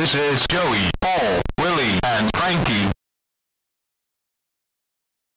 This is Joey, Paul, Willie, and Frankie.